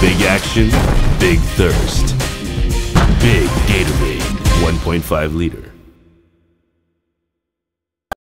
Big action, big thirst. Big Gatorade, 1.5 liter.